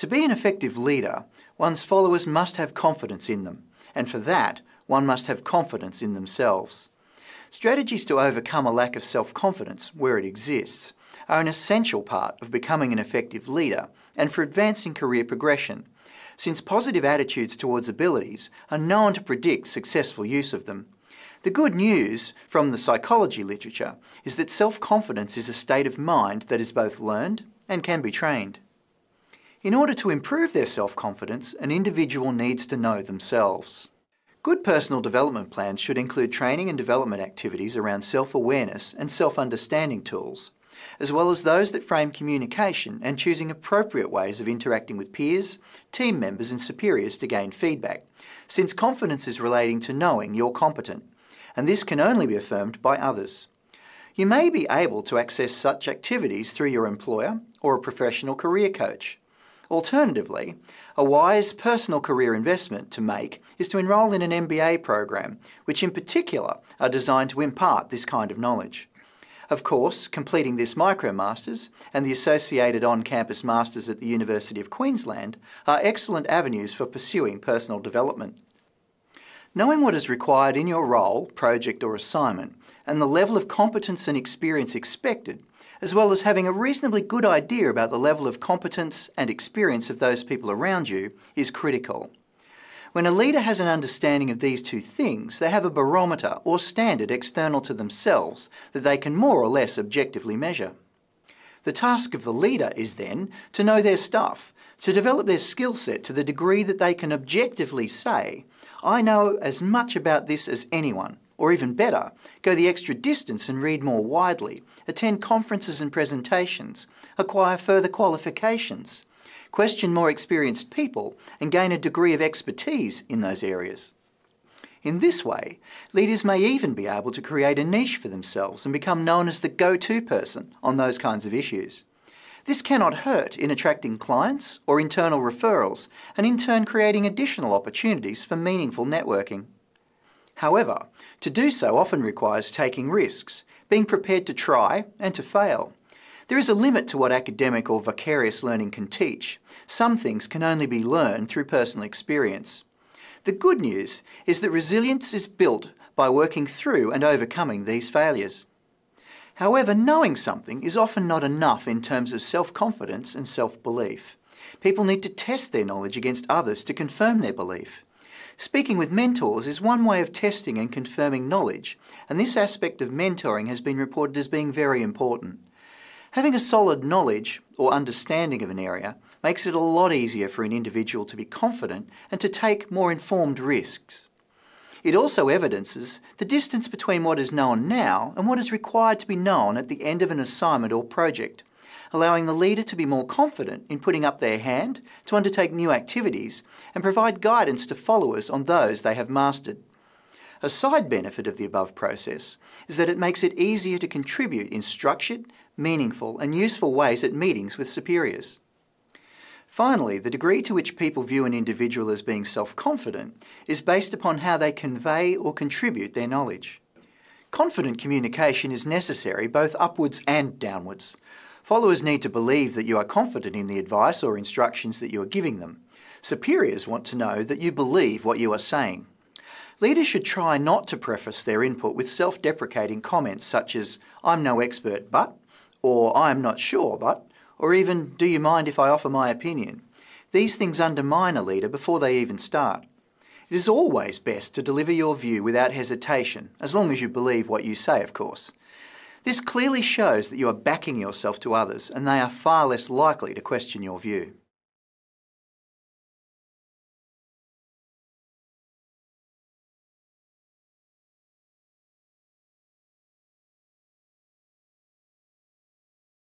To be an effective leader, one's followers must have confidence in them, and for that, one must have confidence in themselves. Strategies to overcome a lack of self-confidence, where it exists, are an essential part of becoming an effective leader and for advancing career progression, since positive attitudes towards abilities are known to predict successful use of them. The good news from the psychology literature is that self-confidence is a state of mind that is both learned and can be trained. In order to improve their self-confidence, an individual needs to know themselves. Good personal development plans should include training and development activities around self-awareness and self-understanding tools, as well as those that frame communication and choosing appropriate ways of interacting with peers, team members and superiors to gain feedback, since confidence is relating to knowing you're competent, and this can only be affirmed by others. You may be able to access such activities through your employer or a professional career coach. Alternatively, a wise personal career investment to make is to enrol in an MBA program, which in particular are designed to impart this kind of knowledge. Of course, completing this MicroMasters and the associated on-campus Masters at the University of Queensland are excellent avenues for pursuing personal development. Knowing what is required in your role, project or assignment, and the level of competence and experience expected, as well as having a reasonably good idea about the level of competence and experience of those people around you, is critical. When a leader has an understanding of these two things, they have a barometer or standard external to themselves that they can more or less objectively measure. The task of the leader is then to know their stuff, to develop their skill set to the degree that they can objectively say, I know as much about this as anyone, or even better, go the extra distance and read more widely, attend conferences and presentations, acquire further qualifications, question more experienced people and gain a degree of expertise in those areas. In this way, leaders may even be able to create a niche for themselves and become known as the go-to person on those kinds of issues. This cannot hurt in attracting clients or internal referrals and in turn creating additional opportunities for meaningful networking. However, to do so often requires taking risks, being prepared to try and to fail. There is a limit to what academic or vicarious learning can teach. Some things can only be learned through personal experience. The good news is that resilience is built by working through and overcoming these failures. However, knowing something is often not enough in terms of self-confidence and self-belief. People need to test their knowledge against others to confirm their belief. Speaking with mentors is one way of testing and confirming knowledge, and this aspect of mentoring has been reported as being very important. Having a solid knowledge or understanding of an area makes it a lot easier for an individual to be confident and to take more informed risks. It also evidences the distance between what is known now and what is required to be known at the end of an assignment or project, allowing the leader to be more confident in putting up their hand to undertake new activities and provide guidance to followers on those they have mastered. A side benefit of the above process is that it makes it easier to contribute in structured, meaningful and useful ways at meetings with superiors. Finally, the degree to which people view an individual as being self-confident is based upon how they convey or contribute their knowledge. Confident communication is necessary both upwards and downwards. Followers need to believe that you are confident in the advice or instructions that you are giving them. Superiors want to know that you believe what you are saying. Leaders should try not to preface their input with self-deprecating comments such as, I'm no expert but, or I'm not sure but, or even, do you mind if I offer my opinion? These things undermine a leader before they even start. It is always best to deliver your view without hesitation, as long as you believe what you say, of course. This clearly shows that you are backing yourself to others and they are far less likely to question your view.